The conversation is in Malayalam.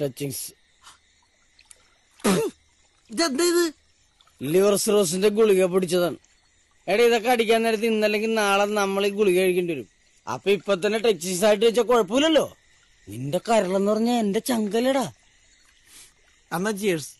ടച്ചിങ്സ് ഇതെന്താ ഇത് ലിവർ സിറോസിന്റെ ഗുളിക പിടിച്ചതാണ്. എടാ ഇതൊക്കെ അടിക്കാൻ നേരത്ത് ഇന്നല്ലെങ്കിൽ നാളെ നമ്മൾ ഈ ഗുളിക കഴിക്കേണ്ടി വരും. അപ്പൊ ഇപ്പൊ തന്നെ ടച്ചിങ്സ് ആയിട്ട് വെച്ചാൽ കുഴപ്പമില്ലല്ലോ. നിന്റെ കരളെന്ന് പറഞ്ഞ എന്റെ ചങ്കലടാ. അന്നാ ചിയേഴ്സ്